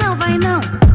Não vai não.